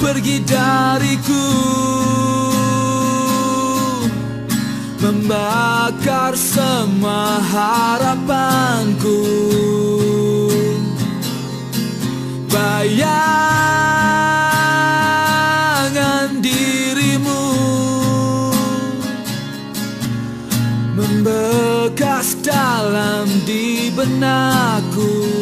pergi dariku. Membakar semua harapanku. Bayangan dirimu. Membekas dalam di benakku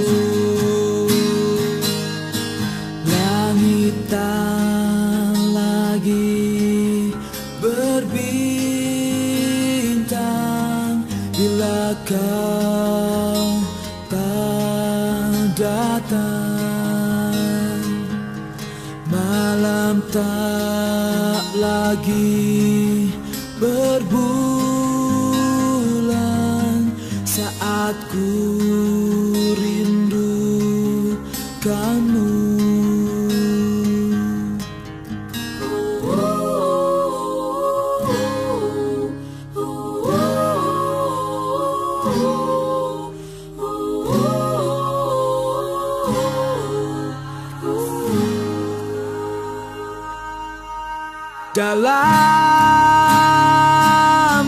datang Malam tak lagi berbulan Dalam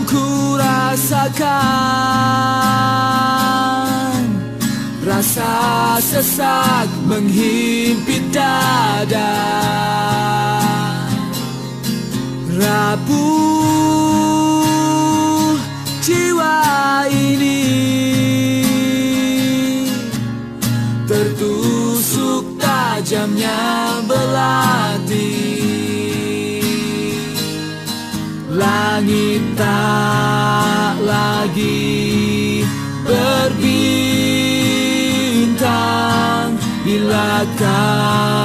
ku rasakan Rasa sesak menghimpit dada. Rapuh jiwa ini Tertusuk tajamnya belati Langit tak lagi berbintang. Bila kau